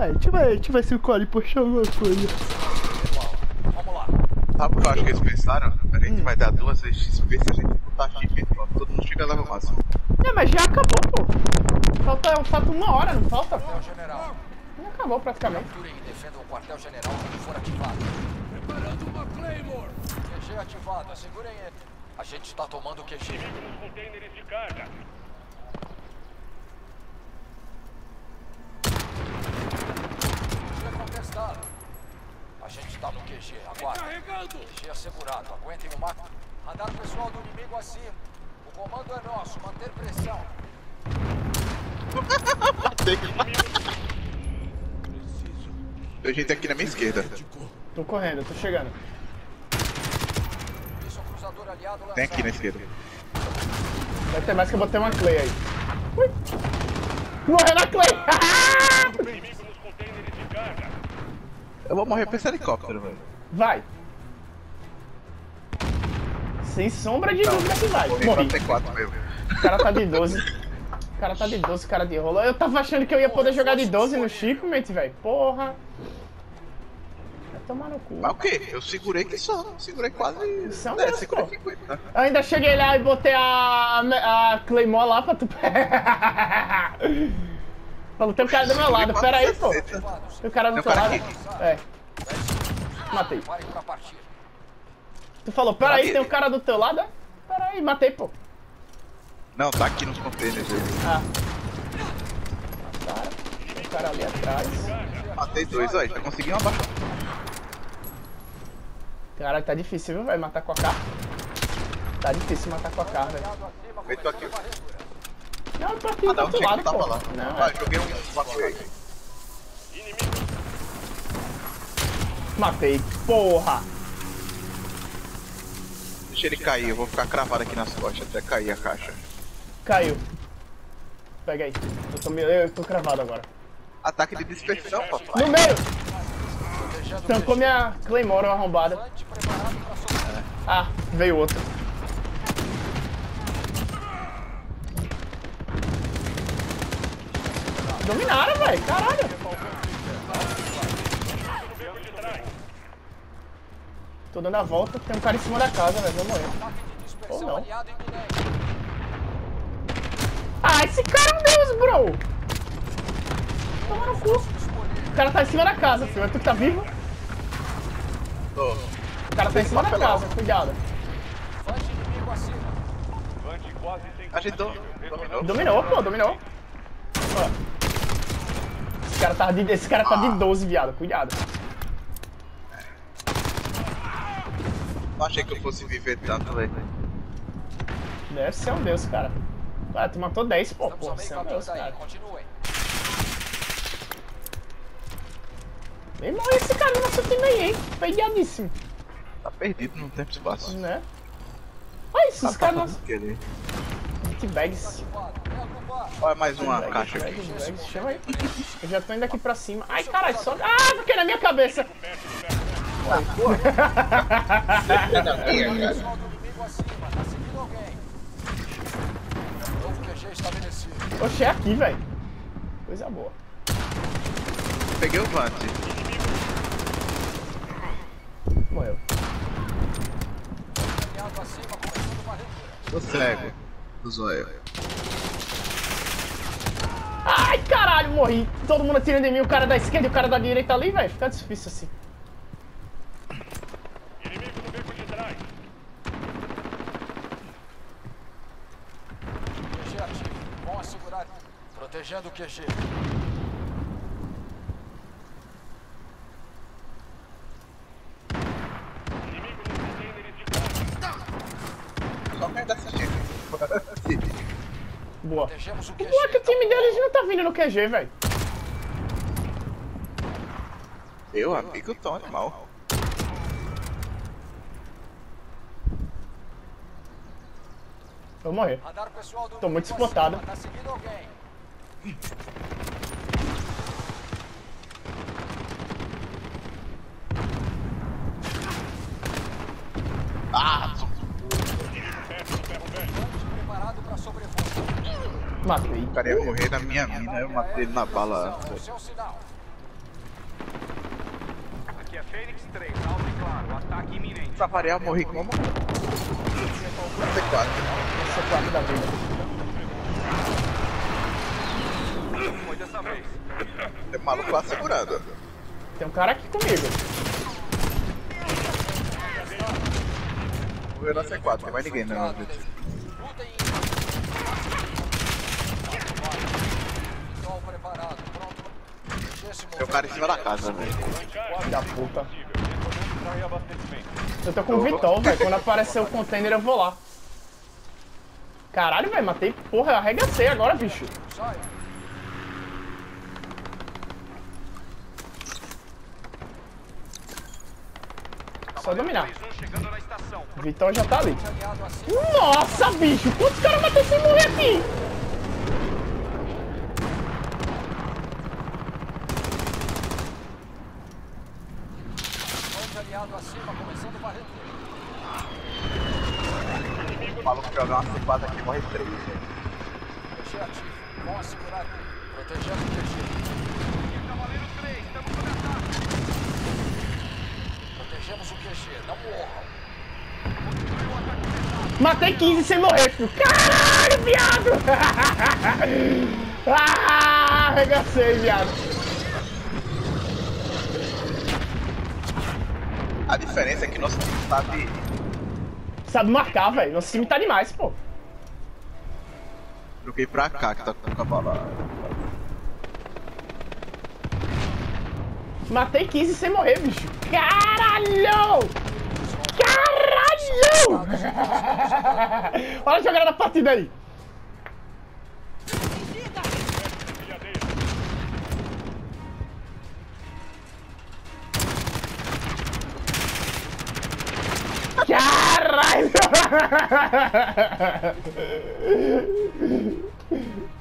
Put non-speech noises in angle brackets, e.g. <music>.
velho. Deixa eu ver, deixa eu ver se puxou alguma coisa. Vamos lá. Sabe o que eu acho que eles pensaram? A gente vai dar duas vezes XP se a gente botar chip pronto, todo mundo chega lá no máximo. É, mas já acabou, pô. Falta, falta uma hora, não falta? General. Já acabou praticamente. Capturem e defendam o quartel general quando for ativado. Preparando uma Claymore! QG ativado, assegurem ele. A gente está tomando o QG. nos contêineres de carga. QG contestado. A gente está no QG, QG assegurado, aguentem o mapa. Radar pessoal do inimigo acima. O comando é nosso, manter pressão. Tem gente aqui na minha esquerda. Tô correndo, tô chegando. Tem aqui na esquerda. Vai ter mais que eu botei uma Clay aí. Ui. Morreu na Clay! Eu vou morrer pra esse helicóptero, velho. Vai. Sem sombra de dúvida que vai. Morri Morri. pra T4 mesmo. O cara tá de 12. O cara tá de 12, cara de rolo. Eu tava achando que eu ia poder jogar de 12 no shipment, velho. Porra. Vai tomar no cu. Mas o quê? Eu segurei que só. Segurei quase. São é, segurei pô. 50. Eu ainda cheguei lá e botei a, a, Claymore lá pra tu. <laughs> Falou, tem um cara do meu lado, pera aí, pô. Tem um cara do teu lado. É. Matei. Tu falou, pera aí, Matei. tem um cara do teu lado? é? Pera aí, matei, pô. Não, tá aqui nos containers aí. Ah. Cara, tem um cara ali atrás. Matei dois, ó. Já consegui uma baixa. Caralho, tá difícil, viu, velho? Matar com a K. Tá difícil matar com a K, velho. Eu tô aqui. Não, eu tô aqui Ah, do outro lado, pô. lá. Não, Ah, é. joguei um bagulho aí. Matei. Porra. Deixa ele cair, eu vou ficar cravado aqui nas costas até cair a caixa. Caiu. Pega aí. Eu tô, me- eu tô cravado agora. Ataque de dispersão, papai. No meio! Tancou minha Claymore arrombada. Sobreviver. Ah, veio outro. Dominaram, velho. Caralho. Tô dando a volta, tem um cara em cima da casa, velho. Vou morrer. Ou não. Ah, esse cara é um deus, bro! Toma no cu. O cara tá em cima da casa, filho. É tu que tá vivo? Tô. O cara tá em cima da casa, cuidado. Agitou. Dominou. Dominou, pô, dominou. Ó. Esse cara tá de, esse cara tá de 12, viado. Cuidado. Não achei que eu fosse viver tanto, velho. Deve ser um deus, cara. Ah, tu matou 10, pô. Pô, você é um deus, cara. Continuem. Nem morre esse cara no nosso time aí, hein? Pegadíssimo, Tá perdido no tempo e espaço. né? Olha isso, os caras nossos. Querer. bags. Reagrupar. Olha mais uma Bags, caixa aqui. bags, bags. Chama aí. Eu já tô indo aqui pra cima. Ai, caralho, só. Ah, porque na minha cabeça. QG estabelecido. Oxe, é aqui, velho. Coisa boa. Peguei o Vante. Morreu. Tô cego. Do zóio. Ai, caralho, morri. Todo mundo atirando em mim, o cara da esquerda e o cara da direita ali, velho. Fica difícil assim. Inimigo no beco de trás. QG ativo. Bom assegurar. Protegendo o QG. Boa. Protegemos o QG. é que o time deles não tá vindo no QG, velho. Eu, amigo, tô animal. Vou morrer. Tô muito acima. Tá seguindo alguém. Ah. Matei. o cara ia morrer na minha mina, eu matei ele na bala. Aqui é Fênix 3, alto e claro. Ataque iminente. Pra variar, morri como? C4. Essa quarta da vida. Tem maluco lá segurando. Tem um cara aqui comigo. Morreu na C4, tem mais ninguém não. Esse Tem um cara em cima da casa, velho. Da puta. Eu tô com o Vitol, velho. Quando aparecer o container eu vou lá. Caralho, velho, matei. Porra, eu arregacei agora, bicho. Sai. Só dominar. O Vitol já tá ali. Nossa, bicho! Quantos caras matei sem morrer aqui? Fronte aliado acima, começando o barreto. O maluco jogar uma C4 aqui morre 3. QG ativo. Bom assegurar. Protegendo o QG. Cavaleiro 3, estamos sob ataque. Protegemos o QG. Não morram. Matei 15 sem morrer, filho. Caralho, viado! <laughs> ah, arregacei, viado. A diferença é que nosso time sabe. Sabe marcar, velho. Nosso time tá demais, pô. Joguei pra cá que tá com a bala. Matei 15 sem morrer, bicho. Caralho! Caralho! <laughs> Olha a jogada da partida aí. Caralho! <laughs>